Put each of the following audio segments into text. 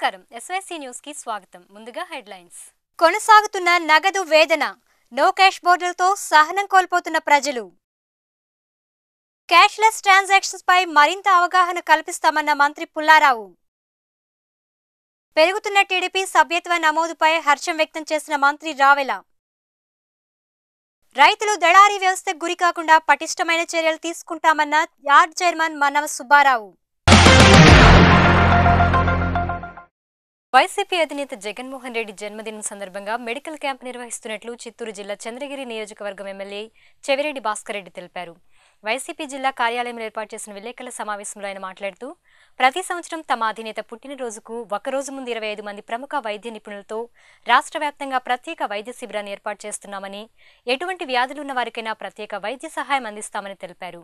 నమస్కారం. ఎస్వైసీ న్యూస్కి స్వాగతం. ముందుగా హెడ్లైన్స్. కొనసాగుతున్న నగదు వేదన నో క్యాష్ బోర్డులతో సహనం కోల్పోతున్న ప్రజలు. క్యాష్లెస్ ట్రాన్సాక్షన్స్ పై మరింత అవగాహన కల్పిస్తామన్న మంత్రి పుల్లారావు. పెరుగుతున్న టీడీపీ సభ్యత్వ నమోదుపై హర్షం వ్యక్తం చేసిన మంత్రి రావెల. రైతులు దళారీ వ్యవస్థకు గురి కాకుండా పటిష్టమైన చర్యలు తీసుకుంటామన్న యార్డ్ చైర్మన్ మనవ సుబ్బారావు. వైసీపీ అధినేత జగన్మోహన్ రెడ్డి జన్మదినం సందర్భంగా మెడికల్ క్యాంప్ నిర్వహిస్తున్నట్లు చిత్తూరు జిల్లా చంద్రగిరి నియోజకవర్గం ఎమ్మెల్యే చెవిరెడ్డి భాస్కర్ రెడ్డి తెలిపారు. వైసీపీ జిల్లా కార్యాలయంలో ఏర్పాటు చేసిన విలేకరుల సమావేశంలో ఆయన మాట్లాడుతూ ప్రతి సంవత్సరం తమ అధినేత పుట్టినరోజుకు ఒకరోజు ముందు ఇరవై ఐదు మంది ప్రముఖ వైద్య నిపుణులతో రాష్ట్ర వ్యాప్తంగా ప్రత్యేక వైద్య శిబిరాన్ని ఏర్పాటు చేస్తున్నామని ఎటువంటి వ్యాధులున్న వారికైనా ప్రత్యేక వైద్య సహాయం అందిస్తామని తెలిపారు.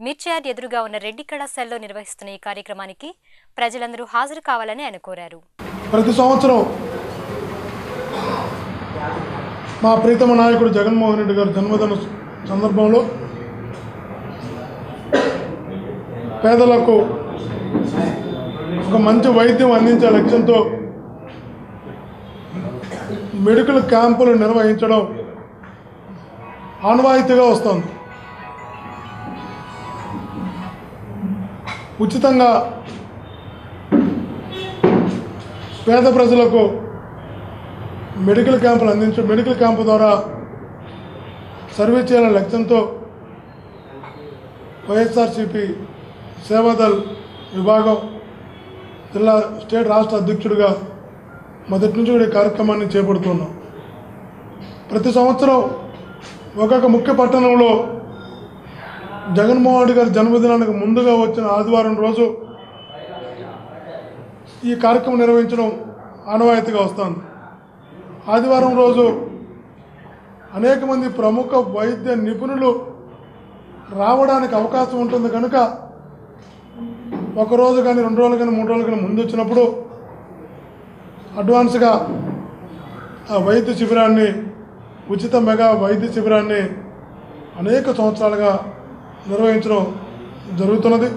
మిర్చియార్డ్ ఎదురుగా ఉన్న రెడ్డి కళాశాలలో నిర్వహిస్తున్న ఈ కార్యక్రమానికి ప్రజలందరూ హాజరు కావాలని ఆయన కోరారు. ప్రతి సంవత్సరం మా ప్రీతమ నాయకుడు జగన్మోహన్ రెడ్డి గారి జన్మదిన సందర్భంలో పేదలకు ఒక మంచి వైద్యం అందించే లక్ష్యంతో మెడికల్ క్యాంపులు నిర్వహించడం ఆనవాయితీగా వస్తుంది. ఉచితంగా పేద ప్రజలకు మెడికల్ క్యాంపులు అందించు మెడికల్ క్యాంపు ద్వారా సర్వీస్ చేయాలనే లక్ష్యంతో వైఎస్ఆర్సిపి సేవాదల్ విభాగం జిల్లా స్టేట్ రాష్ట్ర అధ్యక్షుడిగా మొదటి నుంచి కూడా ఈ కార్యక్రమాన్ని చేపడుతున్నాం. ప్రతి సంవత్సరం ఒక్కొక్క ముఖ్య పట్టణంలో జగన్మోహన్ రెడ్డి గారి జన్మదినానికి ముందుగా వచ్చిన ఆదివారం రోజు ఈ కార్యక్రమం నిర్వహించడం ఆనవాయితీగా వస్తుంది. ఆదివారం రోజు అనేక మంది ప్రముఖ వైద్య నిపుణులు రావడానికి అవకాశం ఉంటుంది కనుక ఒక రోజు కానీ రెండు రోజులు కానీ మూడు రోజులు కానీ ముందు వచ్చినప్పుడు అడ్వాన్స్గా ఆ వైద్య శిబిరాన్ని ఉచిత మెగా వైద్య శిబిరాన్ని అనేక సంవత్సరాలుగా నిర్వహించడం జరుగుతున్నది.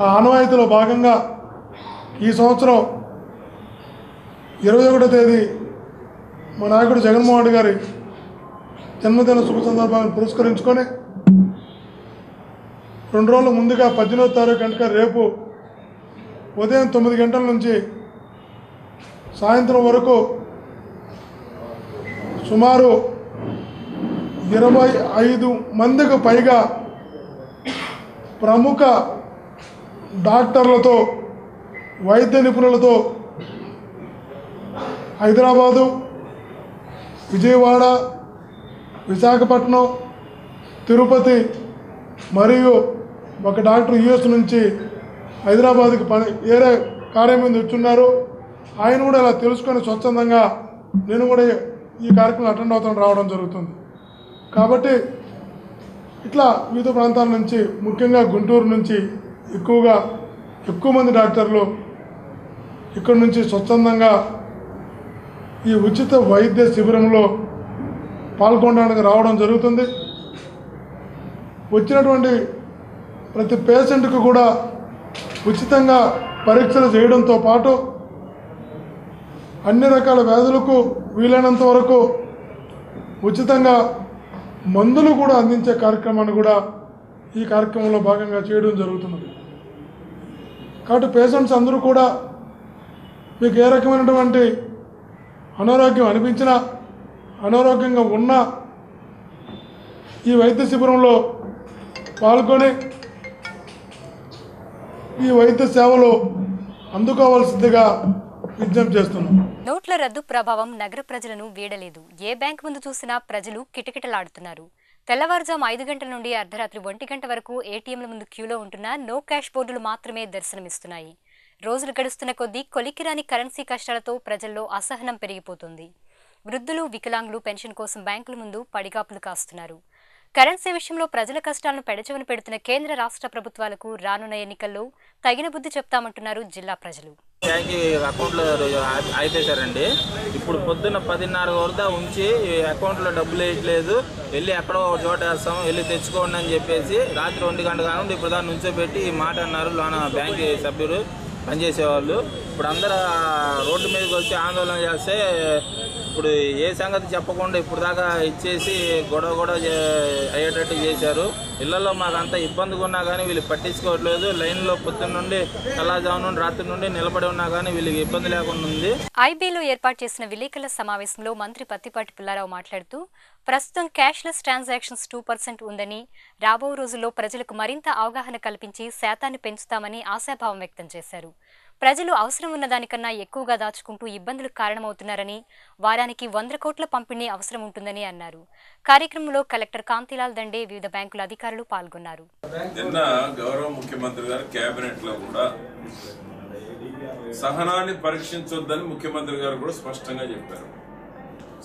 ఆ ఆనవాయితీలో భాగంగా ఈ సంవత్సరం ఇరవై ఒకటో తేదీ మా నాయకుడు జగన్మోహన్ రెడ్డి గారి జన్మదిన శుభ సందర్భాన్ని పురస్కరించుకొని రెండు రోజుల ముందుగా పద్దెనిమిదో తారీఖు కనుక రేపు ఉదయం తొమ్మిది గంటల నుంచి సాయంత్రం వరకు సుమారు ఇరవై ఐదు మందికి పైగా ప్రముఖ డాక్టర్లతో వైద్య నిపుణులతో హైదరాబాదు విజయవాడ విశాఖపట్నం తిరుపతి మరియు ఒక డాక్టర్ యుఎస్ నుంచి హైదరాబాద్కి పని వేరే కార్యం మీద వచ్చున్నారు. ఆయన కూడా ఇలా తెలుసుకొని స్వచ్ఛందంగా నేను కూడా ఈ కార్యక్రమం అటెండ్ అవుతాను రావడం జరుగుతుంది. కాబట్టి ఇట్లా వివిధ ప్రాంతాల నుంచి ముఖ్యంగా గుంటూరు నుంచి ఎక్కువగా ఎక్కువ మంది డాక్టర్లు ఇక్కడ నుంచి స్వచ్ఛందంగా ఈ ఉచిత వైద్య శిబిరంలో పాల్గొనడానికి రావడం జరుగుతుంది. వచ్చినటువంటి ప్రతి పేషెంట్కు కూడా ఉచితంగా పరీక్షలు చేయడంతో పాటు అన్ని రకాల వ్యాధులకు వీలైనంత వరకు ఉచితంగా మందులు కూడా అందించే కార్యక్రమాన్ని కూడా ఈ కార్యక్రమంలో భాగంగా చేయడం జరుగుతున్నది. కాబట్టి పేషెంట్స్ అందరూ కూడా మీకు ఏ రకమైనటువంటి అనారోగ్యం అనిపించినా అనారోగ్యంగా ఉన్నా ఈ వైద్య శిబిరంలో పాల్గొని ఈ వైద్య సేవలు అందుకోవాల్సిందిగా విజ్ఞప్తి చేస్తున్నాం. నోట్ల రద్దు ప్రభావం నగర ప్రజలను వీడలేదు. ఏ బ్యాంక్ ముందు చూసినా ప్రజలు కిటకిటలాడుతున్నారు. తెల్లవారుజాము ఐదు గంటల నుండి అర్ధరాత్రి ఒంటి గంట వరకు ఏటీఎంల ముందు క్యూలో ఉంటున్న నో క్యాష్ బోర్డులు మాత్రమే దర్శనమిస్తున్నాయి. రోజులు గడుస్తున్న కొద్దీ కొలికిరాని కరెన్సీ కష్టాలతో ప్రజల్లో అసహనం పెరిగిపోతుంది. వృద్ధులు వికలాంగులు పెన్షన్ కోసం బ్యాంకుల ముందు పడిగాపులు కాస్తున్నారు. కరెన్సీ విషయంలో ప్రజల కష్టాలను పెడచవని పెడుతున్న కేంద్ర రాష్ట్ర ప్రభుత్వాలకు రానున్న ఎన్నికల్లో తగిన బుద్ధి చెప్తామంటున్నారు జిల్లా ప్రజలు. బ్యాంక్ అకౌంట్లో అయిపోయారండి ఇప్పుడు పొద్దున్న పదిన్నర వరదా ఉంచి అకౌంట్లో డబ్బులు వేయట్లేదు. వెళ్ళి ఎక్కడో ఒక చోట వేస్తాం వెళ్ళి తెచ్చుకోండి అని చెప్పేసి రాత్రి ఒంటి గంట కానుండి ఇప్పుడు దాన్ని నుంచోబెట్టి ఈ మాట అన్నారు లోన బ్యాంక్ సభ్యులు. పనిచేసేవాళ్ళు. ఇప్పుడు అందరూ రోడ్డు మీదకి వచ్చి ఆందోళన చేస్తే ఇప్పుడు ఏ సంగతి చెప్పకుండా ఇప్పుడు దాకా ఇచ్చేసి గొడవ గొడవ అయ్యేటట్టు చేశారు. ఇళ్ళలో మాకు అంత ఇబ్బందిగా ఉన్నా కానీ వీళ్ళు పట్టించుకోవట్లేదు. లైన్లో పొద్దున్న నుండి కళాజాము నుండి రాత్రి నుండి నిలబడి ఉన్నా కానీ వీళ్ళకి ఇబ్బంది లేకుండా ఉంది. ఐబీలో ఏర్పాటు చేసిన విలేకరుల సమావేశంలో మంత్రి పత్తిపాటి పుల్లారావు మాట్లాడుతూ ప్రస్తుతం క్యాష్లెస్ ట్రాన్సాక్షన్స్ టూ పర్సెంట్ ఉందని రాబో రోజుల్లో ప్రజలకు మరింత అవగాహన కల్పించి శాతాన్ని పెంచుతామని ఆశాభావం వ్యక్తం చేశారు. ప్రజలు అవసరం ఉన్న దానికన్నా ఎక్కువగా దాచుకుంటూ ఇబ్బందులకు కారణమవుతున్నారని వారానికి వంద కోట్ల పంపిణీ అవసరం ఉంటుందని అన్నారు. కార్యక్రమంలో కలెక్టర్ కాంతిలాల్ దండే వివిధ బ్యాంకుల అధికారులు పాల్గొన్నారు. నిన్న గౌరవ ముఖ్యమంత్రి గారు కేబినెట్లో కూడా సహనాన్ని పరీక్షించొద్దని ముఖ్యమంత్రి గారు కూడా స్పష్టంగా చెప్పారు.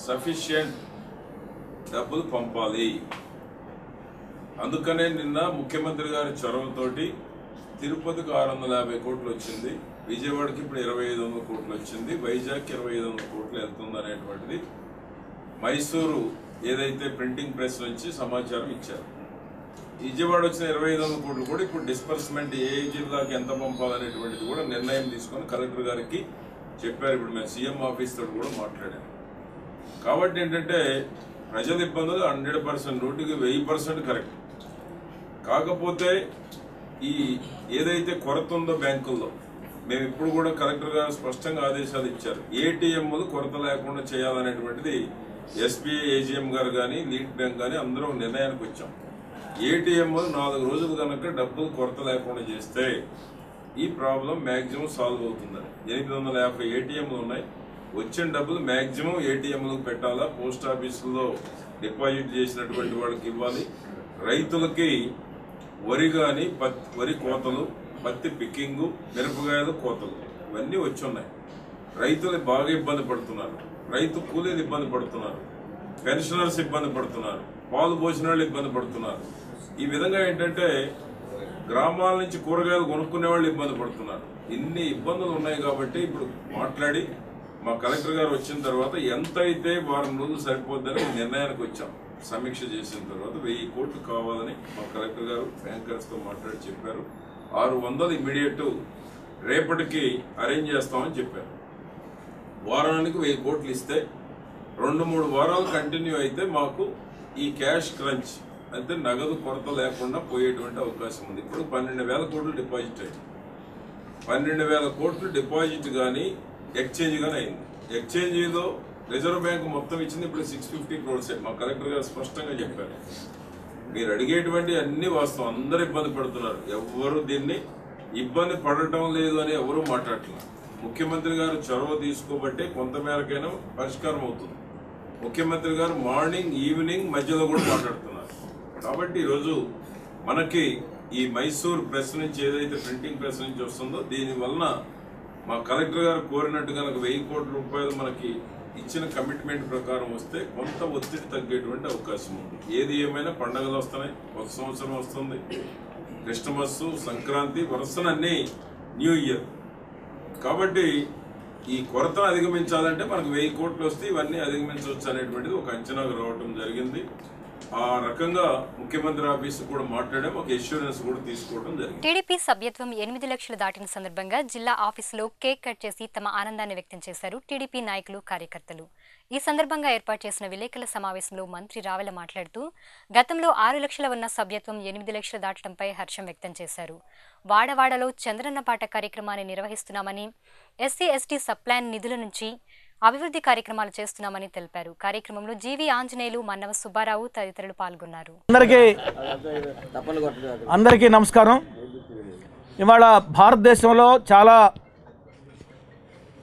సఫిషియంట్ డబ్బులు పంపాలి. అందుకనే నిన్న ముఖ్యమంత్రి గారి చొరవతోటి తిరుపతికి ఆరు వందల యాభై కోట్లు వచ్చింది. విజయవాడకి ఇప్పుడు ఇరవై ఐదు వందల కోట్లు వచ్చింది. వైజాగ్ ఇరవై ఐదు వందల కోట్లు వెళ్తుంది అనేటువంటిది మైసూరు ఏదైతే ప్రింటింగ్ ప్రెస్ నుంచి సమాచారం ఇచ్చారు. విజయవాడ వచ్చిన ఇరవై ఐదు వందల కోట్లు కూడా ఇప్పుడు డిస్పర్స్మెంట్ ఏ జిల్లాకి ఎంత పంపాలనేటువంటిది కూడా నిర్ణయం తీసుకొని కలెక్టర్ గారికి చెప్పారు. ఇప్పుడు మేము సీఎం ఆఫీస్ తోటి కూడా మాట్లాడాము కాబట్టి ఏంటంటే ప్రజల ఇబ్బందులు హండ్రెడ్ పర్సెంట్ నూటికి వెయ్యి పర్సెంట్ కరెక్ట్. కాకపోతే ఈ ఏదైతే కొరత ఉందో బ్యాంకుల్లో మేము ఇప్పుడు కూడా కలెక్టర్ గారు స్పష్టంగా ఆదేశాలు ఇచ్చారు. ఏటీఎంలు కొరత లేకుండా చేయాలనేటువంటిది ఎస్బీఐ ఏజీఎం గారు కానీ లీడ్ బ్యాంక్ కానీ అందరూ నిర్ణయానికి వచ్చాం. ఏటీఎంలు నాలుగు రోజులు కనుక డబ్బులు కొరత లేకుండా చేస్తే ఈ ప్రాబ్లం మ్యాక్సిమం సాల్వ్ అవుతుందని. ఎనిమిది వందల యాభై ఏటీఎంలు ఉన్నాయి. వచ్చిన డబ్బులు మ్యాక్సిమం ఏటీఎంలకు పెట్టాలా పోస్ట్ ఆఫీసులో డిపాజిట్ చేసినటువంటి వాళ్ళకి ఇవ్వాలి. రైతులకి వరి కానీ వరి కోతలు పత్తి పిక్కింగు మిరపకాయలు కోతలు ఇవన్నీ వచ్చి ఉన్నాయి రైతులు బాగా ఇబ్బంది పడుతున్నారు. రైతు కూలీలు ఇబ్బంది పడుతున్నారు. పెన్షనర్స్ ఇబ్బంది పడుతున్నారు. పాలు పోసిన వాళ్ళు ఇబ్బంది పడుతున్నారు. ఈ విధంగా ఏంటంటే గ్రామాల నుంచి కూరగాయలు కొనుక్కునే వాళ్ళు ఇబ్బంది పడుతున్నారు. ఇన్ని ఇబ్బందులు ఉన్నాయి కాబట్టి ఇప్పుడు మాట్లాడి మా కలెక్టర్ గారు వచ్చిన తర్వాత ఎంత అయితే వారం రోజులు సరిపోద్దని నిర్ణయానికి వచ్చాం. సమీక్ష చేసిన తర్వాత వెయ్యి కోట్లు కావాలని మా కలెక్టర్ గారు బ్యాంకర్స్తో మాట్లాడి చెప్పారు. ఆరు వందలు ఇమీడియట్ రేపటికి అరేంజ్ చేస్తామని చెప్పారు. వారానికి వెయ్యి కోట్లు ఇస్తే రెండు మూడు వారాలు కంటిన్యూ అయితే మాకు ఈ క్యాష్ క్రంచ్ అంటే నగదు కొరత లేకుండా పోయేటువంటి అవకాశం ఉంది. ఇప్పుడు పన్నెండు వేల కోట్లు డిపాజిట్ అయింది. పన్నెండు వేల కోట్లు డిపాజిట్ కానీ ఎక్స్చేంజ్ కానీ అయింది ఎక్స్చేంజ్లో రిజర్వ్ బ్యాంక్ మొత్తం ఇచ్చింది ఇప్పుడు సిక్స్ ఫిఫ్టీ క్రోడ్స్ మా కలెక్టర్ గారు స్పష్టంగా చెప్పారు. మీరు అడిగేటువంటి అన్ని వాస్తవం. అందరు ఇబ్బంది పడుతున్నారు. ఎవరు దీన్ని ఇబ్బంది పడటం లేదు అని ఎవరు మాట్లాడట్లేదు. ముఖ్యమంత్రి గారు చొరవ తీసుకోబట్టే కొంతమేరకైనా పరిష్కారం అవుతుంది. ముఖ్యమంత్రి గారు మార్నింగ్ ఈవినింగ్ మధ్యలో కూడా మాట్లాడుతున్నారు. కాబట్టి ఈరోజు మనకి ఈ మైసూర్ ప్రెస్ నుంచి ఏదైతే ప్రింటింగ్ ప్రెస్ నుంచి వస్తుందో దీని వలన మా కలెక్టర్ గారు కోరినట్టు కనుక వెయ్యి కోట్ల రూపాయలు మనకి ఇచ్చిన కమిట్మెంట్ ప్రకారం వస్తే కొంత ఒత్తిడి తగ్గేటువంటి అవకాశం ఉంది. ఏది ఏమైనా పండగలు వస్తున్నాయి కొత్త సంవత్సరం వస్తుంది క్రిస్టమస్ సంక్రాంతి వరుసనన్నీ న్యూ ఇయర్. కాబట్టి ఈ కొరతను అధిగమించాలంటే మనకు వెయ్యి కోట్లు వస్తే ఇవన్నీ అధిగమించవచ్చు అనేటువంటిది ఒక అంచనాకు రావడం జరిగింది. ఆ రకంగా ముఖ్యమంత్రి ఆఫీస్ కూడా మాట్లాడాం ఒక ఎష్యూరెన్స్ కూడా తీసుకోవడం జరిగింది. టీడీపీ సభ్యత్వం ఎనిమిది లక్షలు దాటిన సందర్భంగా జిల్లా ఆఫీసులో కేక్ కట్ చేసి తమ ఆనందాన్ని వ్యక్తం చేశారు టీడీపీ నాయకులు కార్యకర్తలు. ఈ సందర్భంగా ఏర్పాటు చేసిన విలేకరుల సమావేశంలో మంత్రి రావెల మాట్లాడుతూ గతంలో ఆరు లక్షల ఉన్న సభ్యత్వం ఎనిమిది లక్షలు దాటడంపై హర్షం వ్యక్తం చేశారు. వాడవాడలో చంద్రన్న పాట కార్యక్రమాన్ని నిర్వహిస్తున్నామని ఎస్సీ ఎస్టీ సప్లాన్ నిధుల నుంచి అభివృద్ధి కార్యక్రమాలు చేస్తున్నామని తెలిపారు. కార్యక్రమంలో జీవి ఆంజనేయులు మన్నవ సుబ్బారావు తదితరులు పాల్గొన్నారు. అందరికీ అందరికీ నమస్కారం. ఇవాళ భారతదేశంలో చాలా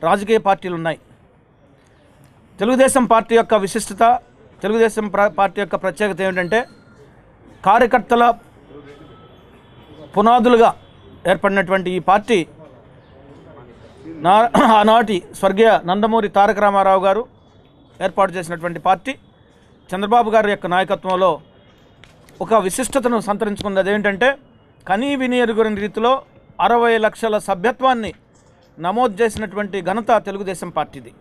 రాజకీయ పార్టీలు ఉన్నాయి. తెలుగుదేశం పార్టీ యొక్క విశిష్టత తెలుగుదేశం పార్టీ యొక్క ప్రత్యేకత ఏమిటంటే కార్యకర్తల పునాదులుగా ఏర్పడినటువంటి ఈ పార్టీ నా ఆనాటి స్వర్గీయ నందమూరి తారక రామారావు గారు ఏర్పాటు చేసినటువంటి పార్టీ చంద్రబాబు గారి యొక్క నాయకత్వంలో ఒక విశిష్టతను సంతరించుకుంది. అదేంటంటే కనీ విని రీతిలో అరవై లక్షల సభ్యత్వాన్ని నమోదు చేసినటువంటి ఘనత తెలుగుదేశం పార్టీది.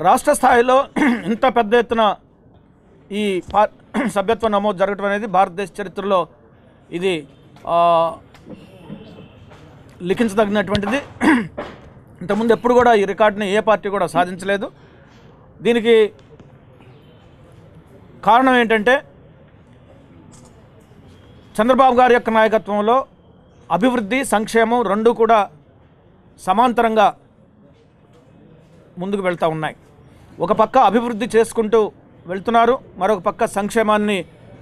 రాష్ట్ర స్థాయిలో ఇంత పెద్ద ఎత్తున ఈ పా సభ్యత్వ నమోదు జరగడం అనేది భారతదేశ చరిత్రలో ఇది లిఖించదగినటువంటిది. ఇంతకుముందు ఎప్పుడు కూడా ఈ రికార్డుని ఏ పార్టీ కూడా సాధించలేదు. దీనికి కారణం ఏంటంటే చంద్రబాబు గారి యొక్క నాయకత్వంలో అభివృద్ధి సంక్షేమం రెండు కూడా సమాంతరంగా ముందుకు వెళ్తూ ఉన్నాయి. ఒక పక్క అభివృద్ధి చేసుకుంటూ వెళ్తున్నారు మరొక పక్క సంక్షేమాన్ని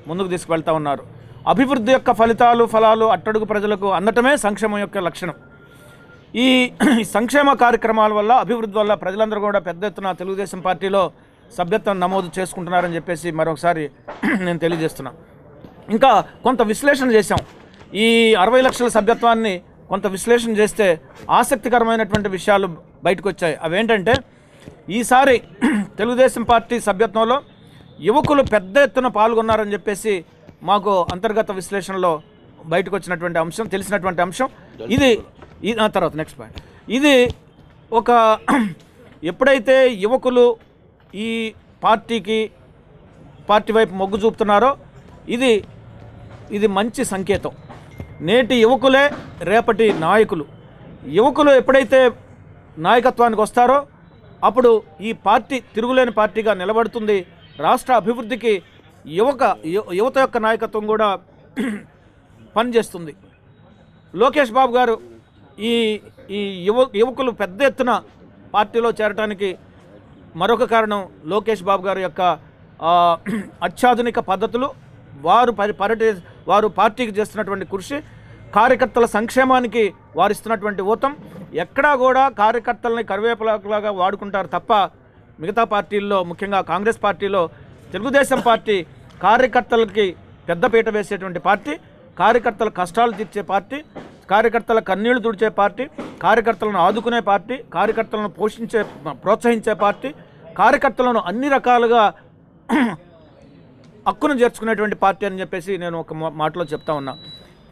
ముందుకు తీసుకువెళ్తూ ఉన్నారు. అభివృద్ధి యొక్క ఫలితాలు ఫలాలు అట్టడుగు ప్రజలకు అందటమే సంక్షేమం యొక్క లక్షణం. ఈ సంక్షేమ కార్యక్రమాల వల్ల అభివృద్ధి వల్ల ప్రజలందరూ కూడా పెద్ద ఎత్తున తెలుగుదేశం పార్టీలో సభ్యత్వం నమోదు చేసుకుంటున్నారని చెప్పేసి మరొకసారి నేను తెలియజేస్తున్నా. ఇంకా కొంత విశ్లేషణ చేశాం. ఈ అరవై లక్షల సభ్యత్వాన్ని కొంత విశ్లేషణ చేస్తే ఆసక్తికరమైనటువంటి విషయాలు బయటకు వచ్చాయి అవేంటంటే ఈసారి తెలుగుదేశం పార్టీ సభ్యత్వంలో యువకులు పెద్ద ఎత్తున పాల్గొన్నారని చెప్పేసి మాకు అంతర్గత విశ్లేషణలో బయటకు వచ్చినటువంటి అంశం తెలిసినటువంటి అంశం. ఇది తర్వాత నెక్స్ట్ పాయింట్ ఇది ఒక ఎప్పుడైతే యువకులు ఈ పార్టీకి పార్టీ వైపు మొగ్గు చూపుతున్నారో ఇది ఇది మంచి సంకేతం. నేటి యువకులే రేపటి నాయకులు. యువకులు ఎప్పుడైతే నాయకత్వానికి వస్తారో అప్పుడు ఈ పార్టీ తిరుగులేని పార్టీగా నిలబడుతుంది. రాష్ట్ర అభివృద్ధికి యువక యువత యొక్క నాయకత్వం కూడా పనిచేస్తుంది. లోకేష్ బాబు గారు ఈ ఈ యువ యువకులు పెద్ద ఎత్తున పార్టీలో చేరటానికి మరొక కారణం లోకేష్ బాబు గారి యొక్క అత్యాధునిక పద్ధతులు. వారు పరి పర్యటి వారు పార్టీకి చేస్తున్నటువంటి కృషి కార్యకర్తల సంక్షేమానికి వారు ఇస్తున్నటువంటి ఊతం. ఎక్కడా కూడా కార్యకర్తలని కరివేపలాగా వాడుకుంటారు తప్ప మిగతా పార్టీల్లో ముఖ్యంగా కాంగ్రెస్ పార్టీలో తెలుగుదేశం పార్టీ కార్యకర్తలకి పెద్దపీట వేసేటువంటి పార్టీ కార్యకర్తల కష్టాలు తీర్చే పార్టీ కార్యకర్తల కన్నీళ్ళు తుడిచే పార్టీ కార్యకర్తలను ఆదుకునే పార్టీ కార్యకర్తలను పోషించే ప్రోత్సహించే పార్టీ కార్యకర్తలను అన్ని రకాలుగా హక్కును చేర్చుకునేటువంటి పార్టీ అని చెప్పేసి నేను ఒక మా- మాటలో చెప్తా ఉన్నా.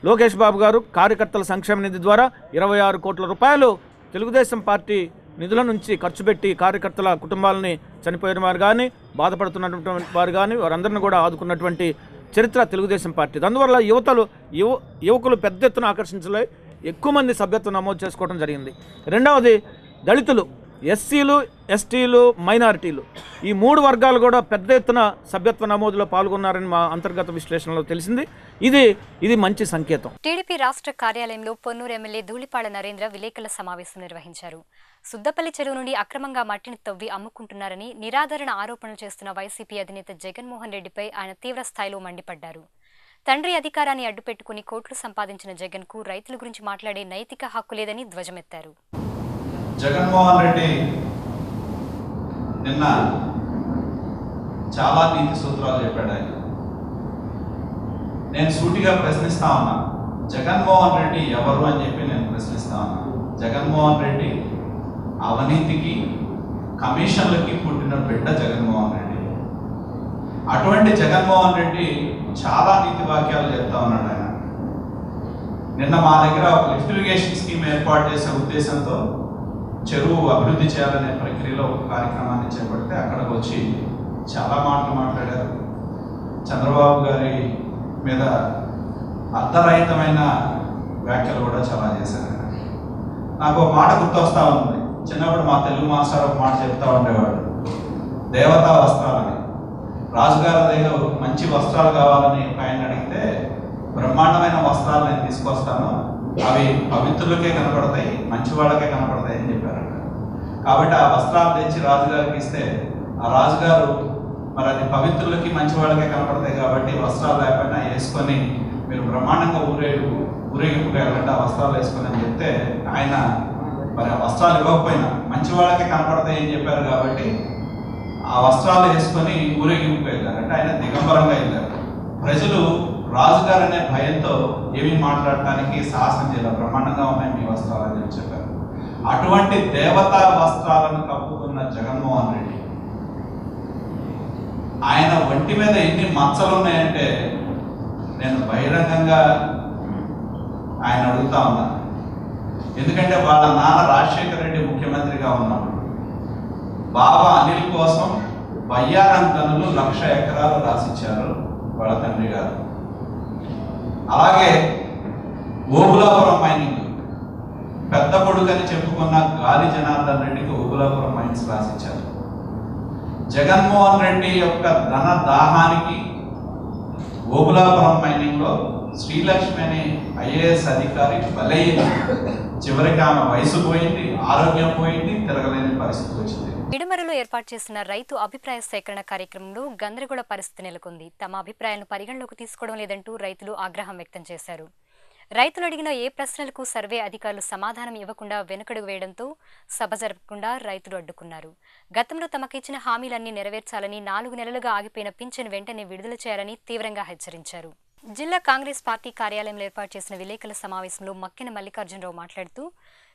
లోకేష్ బాబు గారు కార్యకర్తల సంక్షేమ నిధి ద్వారా ఇరవై ఆరు కోట్ల రూపాయలు తెలుగుదేశం పార్టీ నిధుల నుంచి ఖర్చు పెట్టి కార్యకర్తల కుటుంబాలని చనిపోయిన వారు కానీ బాధపడుతున్నటువంటి వారు కానీ వారందరిని కూడా ఆదుకున్నటువంటి చరిత్ర తెలుగుదేశం పార్టీ. అందువల్ల యువతలు యువ యువకులు పెద్ద ఎత్తున ఆకర్షించలే. ఎక్కువ మంది సభ్యత్వం నమోదు చేసుకోవడం జరిగింది. రెండవది దళితులు ఎస్సీలు ఎస్టీలు మైనారిటీలు. ఈ మూడు వర్గాలు కూడా పెద్ద ఎత్తున సభ్యత్వ నమోదులో పాల్గొన్నారని మా అంతర్గత విశ్లేషణలో తెలిసింది. ఇది ఇది మంచి సంకేతం. టీడీపీ రాష్ట్ర కార్యాలయంలో పొన్నూరు ఎమ్మెల్యే ధూళిపాడ నరేంద్ర విలేకరుల సమావేశం నిర్వహించారు. సుద్దపల్లి చెరువు నుండి అక్రమంగా మట్టిని తవ్వి అమ్ముకుంటున్నారని నిరాదరణ ఆరోపణలు చేస్తున్న వైసీపీ అధినేత జగన్మోహన్ రెడ్డిపై ఆయన తీవ్రస్థాయిలో మండిపడ్డారు. తండ్రి అధికారాన్ని అడ్డుపెట్టుకుని కోట్లు సంపాదించిన జగన్కు రైతుల గురించి మాట్లాడే నైతిక హక్కు లేదని ధ్వజమెత్తారు. జగన్మోహన్ రెడ్డి నిన్న చాలా నీతి సూత్రాలు చెప్పాడు ఆయన. నేను సూటిగా ప్రశ్నిస్తా ఉన్నా జగన్మోహన్ రెడ్డి ఎవరు అని చెప్పి నేను ప్రశ్నిస్తా ఉన్నా జగన్మోహన్ రెడ్డి అవినీతికి కమిషన్లకి పుట్టిన బిడ్డ జగన్మోహన్ రెడ్డి. అటువంటి జగన్మోహన్ రెడ్డి చాలా నీతి వాక్యాలు చెప్తా ఉన్నాడు ఆయన. నిన్న మా దగ్గర ఒక లిఫ్ట్ ఇరిగేషన్ స్కీమ్ ఏర్పాటు చేసే ఉద్దేశంతో చెరువు అభివృద్ధి చేయాలనే ప్రక్రియలో ఒక కార్యక్రమాన్ని చేపడితే అక్కడికి వచ్చి చాలా మాటలు మాట్లాడారు. చంద్రబాబు గారి మీద అర్ధరహితమైన వ్యాఖ్యలు కూడా చాలా చేశారు నాకు ఒక మాట గుర్తొస్తా ఉంది. చిన్నప్పుడు మా తెలుగు మాస్టర్ ఒక మాట చెప్తా ఉండేవాడు. దేవతా వస్త్రాలని. రాజుగారి దగ్గర మంచి వస్త్రాలు కావాలని ఆయన అడిగితే బ్రహ్మాండమైన వస్త్రాలు నేను తీసుకొస్తాను. అవి పవిత్రులకే కనపడతాయి మంచి వాళ్ళకే కనపడతాయి అని చెప్పారు కాబట్టి ఆ వస్త్రాలు తెచ్చి రాజుగారికి ఇస్తే ఆ రాజుగారు మరి అది పవిత్రులకి మంచి వాళ్ళకే కనపడతాయి కాబట్టి వస్త్రాలు లేకపోయినా వేసుకొని మీరు బ్రహ్మాండంగా ఊరేగు ఊరేగింపుగా వెళ్ళండి ఆ వస్త్రాలు వేసుకొని అని చెప్తే ఆయన మరి ఆ వస్త్రాలు ఇవ్వకపోయినా మంచి వాళ్ళకే కనపడతాయి అని చెప్పారు కాబట్టి ఆ వస్త్రాలు వేసుకొని ఊరేగింపు వెళ్ళారు. అంటే ఆయన దిగంబరంగా వెళ్ళారు. ప్రజలు రాజుగారు అనే భయంతో ఏమీ మాట్లాడటానికి సాహసం చేయాలి బ్రహ్మాండంగా ఉన్నాయి మీ వస్త్రాలు అని చెప్పారు. అటువంటి దేవతా వస్త్రాలను కప్పుకున్న జగన్మోహన్ రెడ్డి ఆయన ఒంటి మీద ఎన్ని మచ్చలు ఉన్నాయంటే నేను బహిరంగంగా ఆయన అడుగుతా ఉన్నాను ఎందుకంటే వాళ్ళ నాన్న రాజశేఖర రెడ్డి ముఖ్యమంత్రిగా ఉన్నప్పుడు బాబా అనిల్ కోసం బయ్యారం గనులు లక్ష ఎకరాలు రాసిచ్చారు వాళ్ళ తండ్రి గారు. అలాగే ఓబులాపురం మైనింగ్. పెద్ద కొడుకని చెప్పుకున్న గాలి జనార్దన్ రెడ్డికి ఓబులాపురం మైన్స్ రాసిచ్చారు. జగన్మోహన్ రెడ్డి యొక్క ధన దాహానికి ఓబులాపురం మైనింగ్లో శ్రీలక్ష్మి అనే ఐఏఎస్ అధికారి బలయ్యింది. చివరికి ఆమె వయసు పోయింది ఆరోగ్యం పోయింది తిరగలేని పరిస్థితి వచ్చింది. పిడుమరలో ఏర్పాటు చేసిన రైతు అభిప్రాయ సేకరణ కార్యక్రమంలో గందరగోళ పరిస్థితి నెలకొంది. తమ అభిప్రాయాలను పరిగణలోకి తీసుకోవడం లేదంటూ రైతులు ఆగ్రహం వ్యక్తం చేశారు. రైతులు అడిగిన ఏ ప్రశ్నలకు సర్వే అధికారులు సమాధానం ఇవ్వకుండా వెనుకడుగు వేయడంతో సభ జరపకుండా రైతులు అడ్డుకున్నారు. గతంలో తమకిచ్చిన హామీలన్నీ నెరవేర్చాలని నాలుగు నెలలుగా ఆగిపోయిన పింఛను వెంటనే విడుదల చేయాలని తీవ్రంగా హెచ్చరించారు. జిల్లా కాంగ్రెస్ పార్టీ కార్యాలయంలో ఏర్పాటు చేసిన విలేకరుల సమావేశంలో మక్కిన మల్లికార్జునరావు మాట్లాడుతూ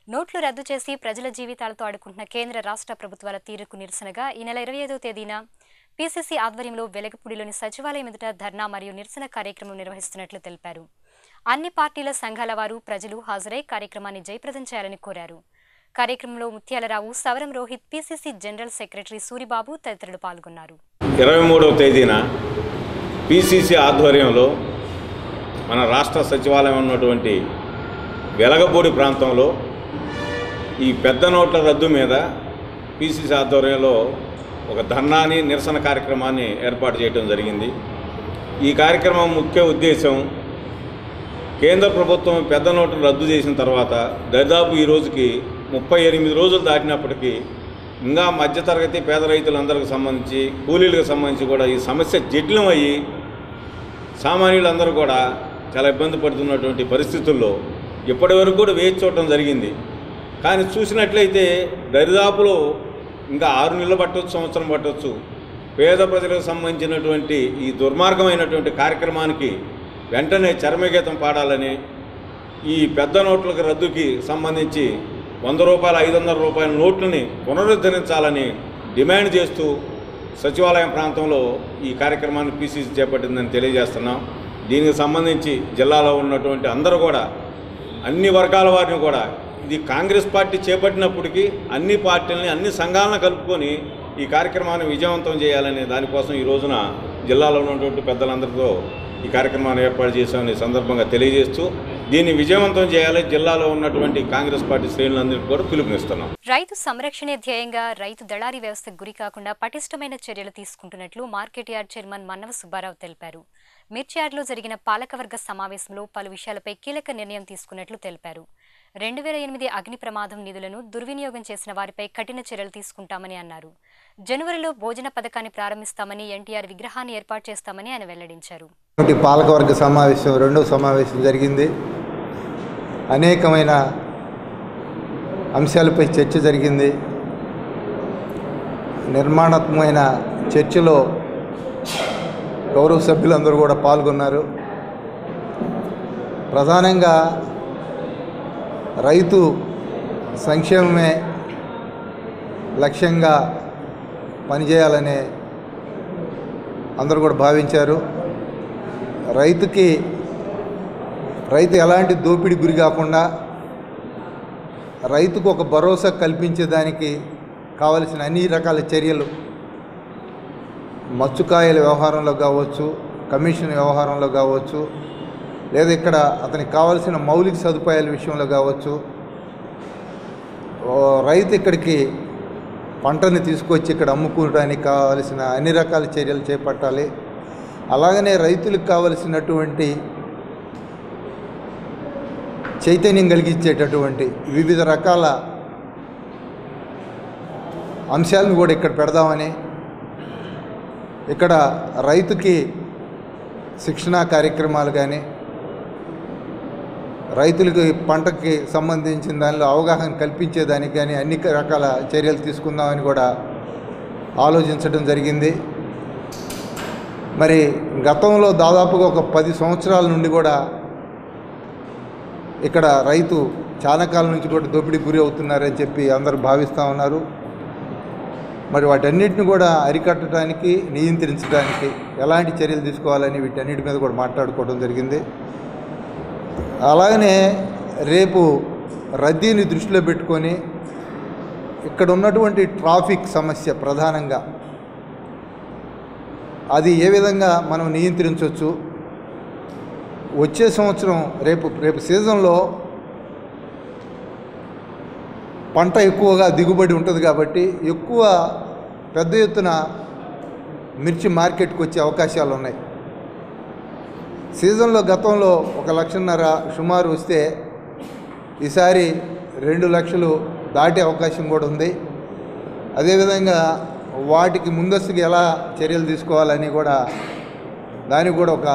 నోట్లు రద్దు చేసి ప్రజల జీవితాలతో ఆడుకుంటున్న కేంద్ర రాష్ట్ర ప్రభుత్వాల తీరుకు నిరసనగా ఈ నెల ఇరవై ఐదో తేదీన పీసీసీ ఆధ్వర్యంలో వెలగపూడిలోని సచివాలయం ఎదుట ధర్నా మరియు నిరసన కార్యక్రమం నిర్వహిస్తున్నట్లు తెలిపారు. అన్ని పార్టీల సంఘాల వారు ప్రజలు హాజరై కార్యక్రమాన్ని జయప్రదం చేయాలని కోరారు. కార్యక్రమంలో Mutyalarao Savaram Rohit PCC general secretary Suribabu తదితరులు పాల్గొన్నారు. ఇరవై మూడవ తేదీన పీసీసీ ఆధ్వర్యంలో మన రాష్ట్ర సచివాలయం ఉన్నటువంటి వెలగపూడి ప్రాంతంలో ఈ పెద్ద నోట్ల రద్దు మీద పీసీసీ ఆధ్వర్యంలో ఒక ధర్నాని నిరసన కార్యక్రమాన్ని ఏర్పాటు చేయడం జరిగింది. ఈ కార్యక్రమం ముఖ్య ఉద్దేశం కేంద్ర ప్రభుత్వం పెద్ద నోటును రద్దు చేసిన తర్వాత దరిదాపు ఈ రోజుకి ముప్పై ఎనిమిది రోజులు దాటినప్పటికీ ఇంకా మధ్యతరగతి పేద రైతులందరికి సంబంధించి కూలీలకు సంబంధించి కూడా ఈ సమస్య జటిలం అయ్యి సామాన్యులందరూ కూడా చాలా ఇబ్బంది పడుతున్నటువంటి పరిస్థితుల్లో ఇప్పటి వరకు కూడా వేచి చూడటం జరిగింది. కానీ చూసినట్లయితే దరిదాపులో ఇంకా ఆరు నెలలు పట్టవచ్చు సంవత్సరం పట్టవచ్చు పేద ప్రజలకు సంబంధించినటువంటి ఈ దుర్మార్గమైనటువంటి కార్యక్రమానికి వెంటనే చరమగీతం పాడాలని ఈ పెద్ద నోట్లకు రద్దుకి సంబంధించి వంద రూపాయల ఐదు వందల రూపాయల నోట్లని పునరుద్ధరించాలని డిమాండ్ చేస్తూ సచివాలయం ప్రాంతంలో ఈ కార్యక్రమాన్ని పీసీసీ చేపట్టిందని తెలియజేస్తున్నాం. దీనికి సంబంధించి జిల్లాలో ఉన్నటువంటి అందరూ కూడా అన్ని వర్గాల వారిని కూడా ఇది కాంగ్రెస్ పార్టీ చేపట్టినప్పటికీ అన్ని పార్టీలని అన్ని సంఘాలను కలుపుకొని ఈ కార్యక్రమాన్ని విజయవంతం చేయాలనే దానికోసం ఈ రోజున జిల్లాలో ఉన్నటువంటి పెద్దలందరితో ఈ కార్యక్రమాన్ని ఏర్పాటు చేశామని సందర్భంగా తెలియజేస్తూ దీన్ని విజయవంతం చేయాలి జిల్లాలో ఉన్నటువంటి కాంగ్రెస్ పార్టీ శ్రేణులందరికీ కూడా పిలుపునిస్తున్నాం. రైతు సంరక్షణే ధ్యేయంగా రైతు దళారీ వ్యవస్థకు గురి కాకుండా పటిష్టమైన చర్యలు తీసుకుంటున్నట్లు market yard chairman Mannava Subbarao తెలిపారు. మిర్చియాడ్లో జరిగిన పాలకవర్గ సమావేశంలో పలు విషయాలపై కీలక నిర్ణయం తీసుకున్నట్లు తెలిపారు. రెండు వేల ఎనిమిది అగ్ని ప్రమాదం నిధులను దుర్వినియోగం చేసిన వారిపై కఠిన చర్యలు తీసుకుంటామని అన్నారు. జనవరిలో భోజన పథకాన్ని ప్రారంభిస్తామని ఎన్టీఆర్ విగ్రహాన్ని ఏర్పాటు చేస్తామని ఆయన వెల్లడించారు. పాలకవర్గ సమావేశం రెండో సమావేశం జరిగింది. అనేకమైన అంశాలపై చర్చ జరిగింది. నిర్మాణాత్మకమైన చర్చలో గౌరవ సభ్యులందరూ కూడా పాల్గొన్నారు. ప్రధానంగా రైతు సంక్షేమమే లక్ష్యంగా పనిచేయాలని అందరూ కూడా భావించారు. రైతుకి రైతు ఎలాంటి దోపిడీ గురి కాకుండా రైతుకు ఒక భరోసా కల్పించేదానికి కావలసిన అన్ని రకాల చర్యలు మత్స్యకాయల వ్యవహారంలో కావచ్చు కమిషన్ వ్యవహారంలో కావచ్చు లేదా ఇక్కడ అతనికి కావలసిన మౌలిక సదుపాయాల విషయంలో కావచ్చు రైతు ఇక్కడికి పంటని తీసుకొచ్చి ఇక్కడ అమ్ముకోవడానికి కావలసిన అన్ని రకాల చర్యలు చేపట్టాలి. అలాగనే రైతులకు కావలసినటువంటి చైతన్యం కలిగించేటటువంటి వివిధ రకాల అంశాలను కూడా ఇక్కడ పెడదామని ఇక్కడ రైతుకి శిక్షణా కార్యక్రమాలు కానీ రైతులకి పంటకి సంబంధించిన దానిలో అవగాహన కల్పించేదానికి కానీ అన్ని రకాల చర్యలు తీసుకుందామని కూడా ఆలోచించడం జరిగింది. మరి గతంలో దాదాపుగా ఒక పది సంవత్సరాల నుండి కూడా ఇక్కడ రైతు చాలా కాలం నుంచి కూడా దోపిడీ గురి అవుతున్నారని చెప్పి అందరూ భావిస్తూ ఉన్నారు. మరి వాటన్నిటిని కూడా అరికట్టడానికి నియంత్రించడానికి ఎలాంటి చర్యలు తీసుకోవాలని వీటన్నిటి మీద కూడా మాట్లాడుకోవడం జరిగింది. అలాగనే రేపు రద్దీని దృష్టిలో పెట్టుకొని ఇక్కడ ఉన్నటువంటి ట్రాఫిక్ సమస్య ప్రధానంగా అది ఏ విధంగా మనం నియంత్రించవచ్చు? వచ్చే సంవత్సరం రేపు రేపు సీజన్లో పంట ఎక్కువగా దిగుబడి ఉంటుంది కాబట్టి ఎక్కువ పెద్ద ఎత్తున మిర్చి మార్కెట్కి వచ్చే అవకాశాలు ఉన్నాయి. సీజన్లో గతంలో ఒక లక్షన్నర సుమారు వస్తే ఈసారి రెండు లక్షలు దాటే అవకాశం కూడా ఉంది. అదేవిధంగా వాటికి ముందస్తుగా ఎలా చర్యలు తీసుకోవాలని కూడా దానికి కూడా ఒక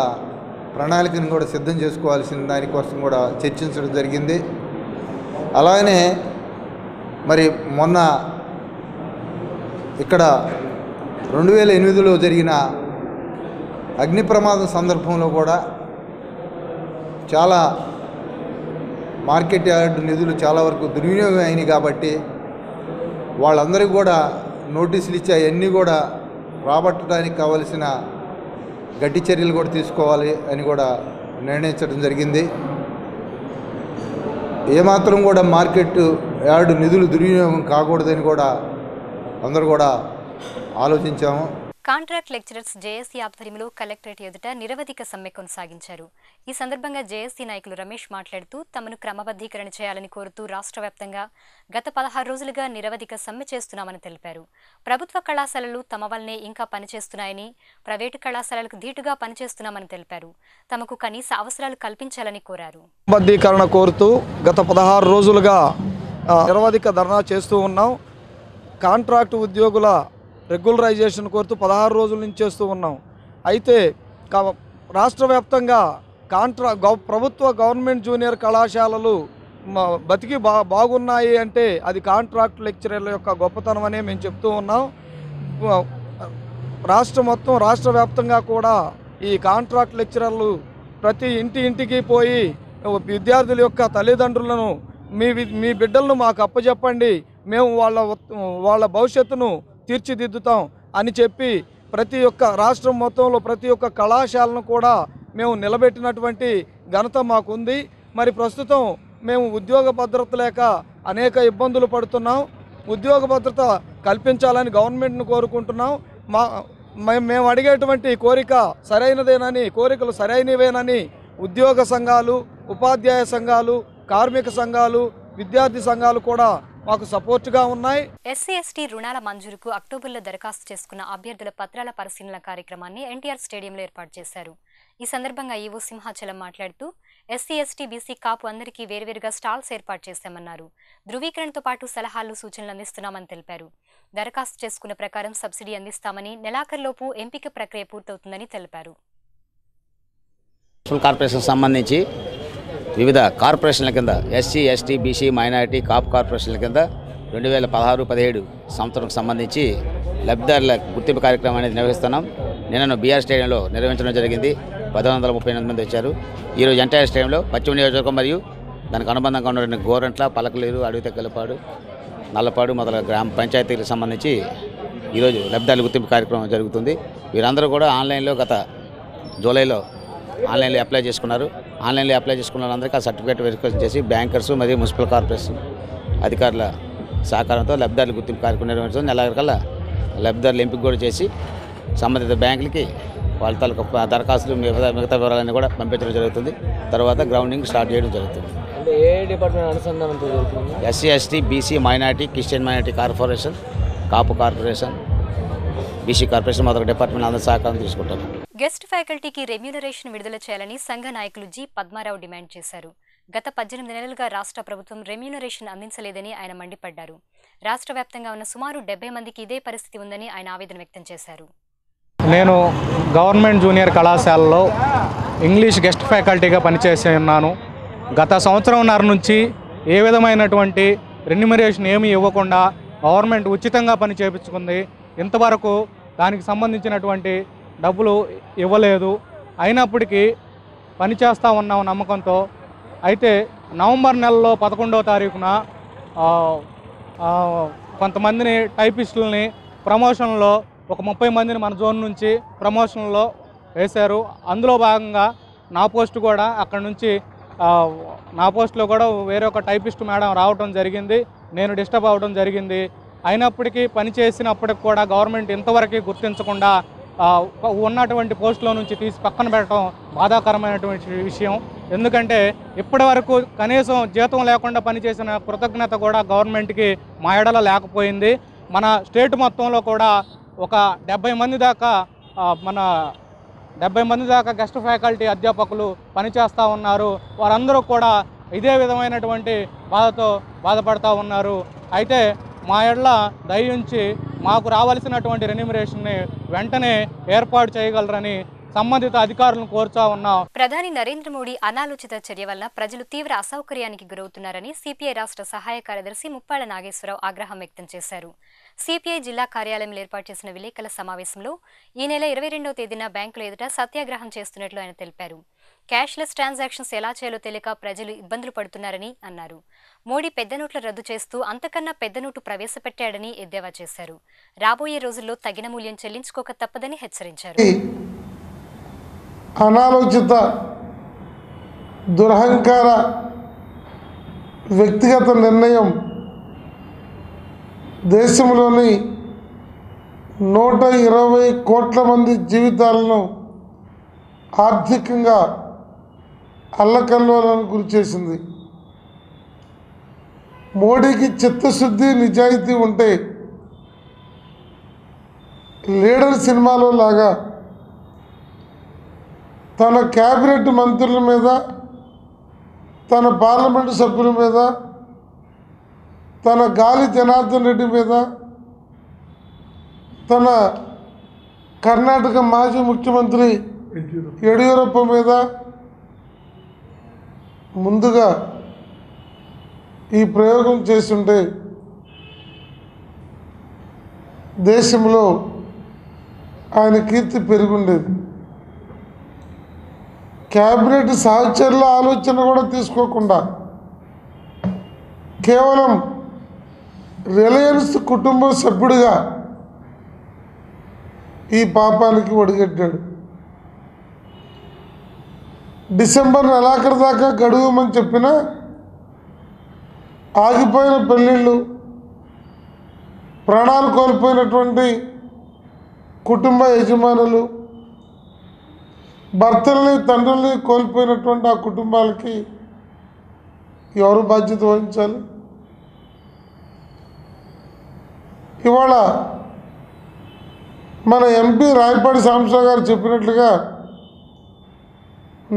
ప్రణాళికను కూడా సిద్ధం చేసుకోవాల్సిన దానికోసం కూడా చర్చించడం జరిగింది. అలానే మరి మొన్న ఇక్కడ రెండు వేల ఎనిమిదిలో జరిగిన అగ్ని ప్రమాదం సందర్భంలో కూడా చాలా మార్కెట్ యార్డ్ నిధులు చాలా వరకు దుర్వినియోగం అయినాయి కాబట్టి వాళ్ళందరికీ కూడా నోటీసులు ఇచ్చి అవన్నీ కూడా రాబట్టడానికి కావలసిన గట్టి చర్యలు కూడా తీసుకోవాలి అని కూడా నిర్ణయించడం జరిగింది. ఏమాత్రం కూడా మార్కెట్ యార్డ్ నిధులు దుర్వినియోగం కాకూడదని కూడా అందరూ కూడా ఆలోచించాము. కాంట్రాక్ట్ లెక్చరర్స్ జేఏసీ ఆధ్వర్యంలో కలెక్టరేట్ ఎదుట నిరవధిక సమ్మె కొనసాగించారు. ఈ సందర్భంగా జేఏసీ నాయకులు రమేష్ మాట్లాడుతూ తమను క్రమబద్ధీకరణ చేయాలని కోరుతూ రాష్ట్ర వ్యాప్తంగా గత పదహారు రోజులుగా నిరవధిక సమ్మె చేస్తున్నామని తెలిపారు. ప్రభుత్వ కళాశాలలు తమ వల్లనే ఇంకా పనిచేస్తున్నాయని ప్రైవేటు కళాశాలలకు ధీటుగా పనిచేస్తున్నామని తెలిపారు. తమకు కనీస అవసరాలు కల్పించాలని కోరారు. కోరుతూ గత పదహారు రోజులుగా నిరవధిక ధర్నా చేస్తూ ఉన్నాం. కాంట్రాక్ట్ ఉద్యోగుల రెగ్యులరైజేషన్ కోరుతూ పదహారు రోజుల నుంచి చేస్తూ ఉన్నాం. అయితే కా- రాష్ట్ర వ్యాప్తంగా కాంట్రా గవ ప్రభుత్వ గవర్నమెంట్ జూనియర్ కళాశాలలు బతికి బా బాగున్నాయి అంటే అది కాంట్రాక్ట్ లెక్చరర్ల యొక్క గొప్పతనం అనే మేము చెప్తూ ఉన్నాం. రాష్ట్ర మొత్తం రాష్ట్ర వ్యాప్తంగా కూడా ఈ కాంట్రాక్ట్ లెక్చరర్లు ప్రతి ఇంటి ఇంటికి పోయి విద్యార్థుల యొక్క తల్లిదండ్రులను మీ మీ బిడ్డలను మాకు అప్పచెప్పండి మేము వాళ్ళ వాళ్ళ భవిష్యత్తును తీర్చిదిద్దుతాం అని చెప్పి ప్రతి ఒక్క రాష్ట్రం మొత్తంలో ప్రతి ఒక్క కళాశాలను కూడా మేము నిలబెట్టినటువంటి ఘనత మాకుంది. మరి ప్రస్తుతం మేము ఉద్యోగ భద్రత లేక అనేక ఇబ్బందులు పడుతున్నాం. ఉద్యోగ భద్రత కల్పించాలని గవర్నమెంట్ను కోరుకుంటున్నాం. మా మేము అడిగేటువంటి కోరిక సరైనదేనని కోరికలు సరైనవేనని ఉద్యోగ సంఘాలు ఉపాధ్యాయ సంఘాలు కార్మిక సంఘాలు విద్యార్థి సంఘాలు కూడా మాకు సపోర్ట్గా ఉన్నాయి. ఎస్సీ ఎస్టీ రుణాల మంజూరుకు అక్టోబర్లో దరఖాస్తు చేసుకున్న అభ్యర్థుల పత్రాల పరిశీలన కార్యక్రమాన్ని ఎన్టీఆర్ స్టేడియంలో ఏర్పాటు చేశారు. ఈ సందర్భంగా ఈవో సింహాచలం మాట్లాడుతూ ఎస్సీ ఎస్టీ బీసీ కాపు అందరికీ వేర్వేరుగా స్టాల్స్ ఏర్పాటు చేశామన్నారు. ధృవీకరణతో పాటు సలహాలు సూచనలు అందిస్తున్నామని తెలిపారు. దరఖాస్తు చేసుకున్న ప్రకారం సబ్సిడీ అందిస్తామని నెలాఖరులోపు ఎంపిక ప్రక్రియ పూర్తవుతుందని తెలిపారు. కార్పొరేషన్ సంబంధించి వివిధ కార్పొరేషన్ల కింద SC ST BC minority Kapu కార్పొరేషన్ల కింద రెండు వేల పదహారు పదిహేడు సంవత్సరంకు సంబంధించి లబ్ధిదారుల గుర్తింపు కార్యక్రమం అనేది నిర్వహిస్తున్నాం. నిన్నను బీఆర్ స్టేడియంలో నిర్వహించడం జరిగింది. పదహారు వందల ముప్పై ఎనిమిది మంది వచ్చారు. ఈరోజు ఎంటైర్ స్టేడియంలో పశ్చిమ నియోజకవర్గం మరియు దానికి అనుబంధంగా ఉన్న గోరంట్ల పలకలేరు అడవి తెక్కలపాడు నల్లపాడు మొదల గ్రామ పంచాయతీలకు సంబంధించి ఈరోజు లబ్ధిదారుల గుర్తింపు కార్యక్రమం జరుగుతుంది. వీరందరూ కూడా ఆన్లైన్లో గత జూలైలో ఆన్లైన్లో అప్లై చేసుకున్నారు. ఆన్లైన్లో అప్లై చేసుకున్న వాళ్ళందరికీ ఆ సర్టిఫికేట్ వెరిఫికేషన్ చేసి బ్యాంకర్స్ మరియు మున్సిపల్ కార్పొరేషన్ అధికారుల సహకారంతో లబ్ధిదారుల గుర్తింపు కార్యక్రమం నిర్వహించడం నెలాఖరుకల్లా లబ్ధిదారులు ఎంపిక కూడా చేసి సంబంధిత బ్యాంకులకి వాళ్ళ తాలూకా దరఖాస్తులు మిగతా మిగతా వివరాలన్నీ కూడా పంపించడం జరుగుతుంది. తర్వాత గ్రౌండింగ్ స్టార్ట్ చేయడం జరుగుతుంది. SC ST BC minority Christian minority corporation Kapu corporation BC corporation మొదటి డిపార్ట్మెంట్ అందరి సహకారం తీసుకుంటారు. గెస్ట్ ఫ్యాకల్టీకి రెమ్యూనరేషన్ విడుదల చేయాలని సంఘ నాయకులు జి. పద్మారావు డిమాండ్ చేశారు. గత పద్దెనిమిది నెలలుగా రాష్ట్ర ప్రభుత్వం రెమ్యూనరేషన్ అందించలేదని ఆయన మండిపడ్డారు. రాష్ట్ర వ్యాప్తంగా ఉన్న సుమారు డెబ్బై మందికి ఇదే పరిస్థితి ఉందని ఆయన ఆవేదన వ్యక్తం చేశారు. నేను గవర్నమెంట్ జూనియర్ కళాశాలలో ఇంగ్లీష్ గెస్ట్ ఫ్యాకల్టీగా పనిచేసి ఉన్నాను గత సంవత్సరంన్నర నుంచి ఏ విధమైనటువంటి రెన్యుమరేషన్ ఏమీ ఇవ్వకుండా గవర్నమెంట్ ఉచితంగా పని చేపించుకుంది. ఇంతవరకు దానికి సంబంధించినటువంటి డబ్బులు ఇవ్వలేదు. అయినప్పటికీ పని చేస్తూ ఉన్నాం నమ్మకంతో. అయితే నవంబర్ నెలలో పదకొండవ తారీఖున కొంతమందిని టైపిస్టులని ప్రమోషన్లో ఒక ముప్పై మందిని మన జోన్ నుంచి ప్రమోషన్లో వేశారు. అందులో భాగంగా నా పోస్ట్ కూడా అక్కడ నుంచి నా పోస్ట్లో కూడా వేరే ఒక టైపిస్ట్ మేడం రావడం జరిగింది. నేను డిస్టర్బ్ అవ్వడం జరిగింది. అయినప్పటికీ పని చేసినప్పటికి కూడా గవర్నమెంట్ ఇంతవరకు గుర్తించకుండా ఉన్నటువంటి పోస్టులో నుంచి తీసి పక్కన పెట్టడం బాధాకరమైనటువంటి విషయం. ఎందుకంటే ఇప్పటి వరకు కనీసం జీతం లేకుండా పనిచేసిన కృతజ్ఞత కూడా గవర్నమెంట్కి మా ఎడల లేకపోయింది. మన స్టేట్ మొత్తంలో కూడా ఒక డెబ్బై మంది దాకా మన డెబ్బై మంది దాకా గెస్ట్ ఫ్యాకల్టీ అధ్యాపకులు పనిచేస్తూ ఉన్నారు. వారందరూ కూడా ఇదే విధమైనటువంటి బాధతో బాధపడుతూ ఉన్నారు. అయితే మా ఎడ్ల దయించి మాకు రావాల్సినటువంటి రెన్యూమరేషన్ని వెంటనే ఏర్పాటు చేయగలరని సంబంధిత అధికారులను కోరుతా ఉన్నాం. ప్రధాని నరేంద్ర మోడీ అనాలోచిత చర్య వల్ల ప్రజలు తీవ్ర అసౌకర్యానికి గురవుతున్నారని సిపిఐ రాష్ట్ర సహాయ కార్యదర్శి ముప్పాళ్ళ నాగేశ్వరరావు ఆగ్రహం వ్యక్తం చేశారు. సిపిఐ జిల్లా కార్యాలయంలో ఏర్పాటు చేసిన విలేకరుల సమావేశంలో ఈ నెల ఇరవై రెండవ తేదీన బ్యాంకుల ఎదుట సత్యాగ్రహం చేస్తున్నట్లు ఆయన తెలిపారు. క్యాష్లెస్ ట్రాన్సాక్షన్స్ ఎలా చేయాలో తెలియక ప్రజలు ఇబ్బందులు పడుతున్నారని అన్నారు. మోడీ పెద్ద నోట్ల రద్దు చేస్తూ అంతకన్నా పెద్ద నోటు ప్రవేశపెట్టాడని ఎద్దేవా చేశారు. రాబోయే రోజుల్లో తగిన మూల్యం చెల్లించుకోక తప్పదని హెచ్చరించారు. అనాలోచిత దురహంకార వ్యక్తిగత నిర్ణయం దేశంలోని నూట ఇరవై కోట్ల మంది జీవితాలను ఆర్థికంగా అల్లకల్లోలను గురిచేసింది. మోడీకి చిత్తశుద్ధి నిజాయితీ ఉంటే లీడర్ సినిమాలో లాగా తన క్యాబినెట్ మంత్రుల మీద తన పార్లమెంటు సభ్యుల మీద తన గాలి జనార్దన్ రెడ్డి మీద తన కర్ణాటక మాజీ ముఖ్యమంత్రి యడియూరప్ప. మీద ముందుగా ఈ ప్రయోగం చేస్తుంటే దేశంలో ఆయన కీర్తి పెరుగుండేది. క్యాబినెట్ సహచరుల ఆలోచన కూడా తీసుకోకుండా కేవలం రిలయన్స్ కుటుంబ సభ్యుడిగా ఈ పాపానికి ఒడిగట్టాడు. డిసెంబర్ నెలాఖరు దాకా గడువమని చెప్పినా ఆగిపోయిన పెళ్ళిళ్ళు ప్రాణాలు కోల్పోయినటువంటి కుటుంబ యజమానులు భర్తల్ని తండ్రుల్ని కోల్పోయినటువంటి ఆ కుటుంబాలకి ఎవరు బాధ్యత వహించాలి? ఇవాళ మన ఎంపీ రాయపాటి సాంబశివరావు గారు చెప్పినట్లుగా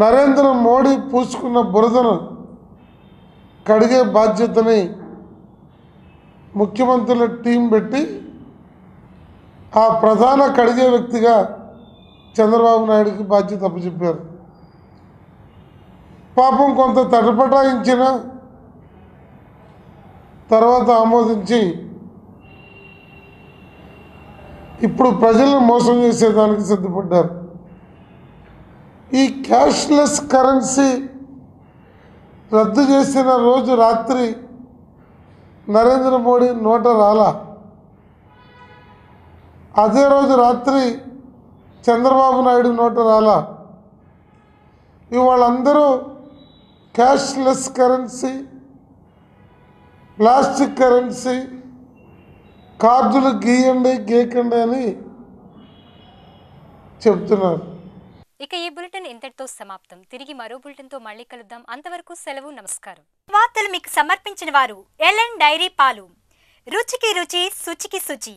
నరేంద్ర మోడీ పూసుకున్న బురదను కడిగే బాధ్యతని ముఖ్యమంత్రుల టీం పెట్టి ఆ ప్రధాన కడిగే వ్యక్తిగా చంద్రబాబు నాయుడుకి బాధ్యత అప్పచెప్పారు. పాపం కొంత తటపటాయించిన తర్వాత ఆమోదించి ఇప్పుడు ప్రజలను మోసం చేసేదానికి సిద్ధపడ్డారు. ఈ క్యాష్లెస్ కరెన్సీ రద్దు చేసిన రోజు రాత్రి నరేంద్ర మోడీ నోట రాలా. అదే రోజు రాత్రి చంద్రబాబు నాయుడు నోట రాలా. ఇవాళందరూ క్యాష్లెస్ కరెన్సీ ప్లాస్టిక్ కరెన్సీ కార్డులు గీయండి గీకండి అని చెప్తున్నారు. ఇక ఈ బులెటిన్ ఇంతటితో సమాప్తం. తిరిగి మరో బులెటిన్తో మళ్ళీ కలుద్దాం. అంతవరకు సెలవు నమస్కారం. వార్తలు మీకు సమర్పించిన వారు ఎల్ఎన్ డైరీ పాలు. రుచికి రుచి శుచికి శుచి.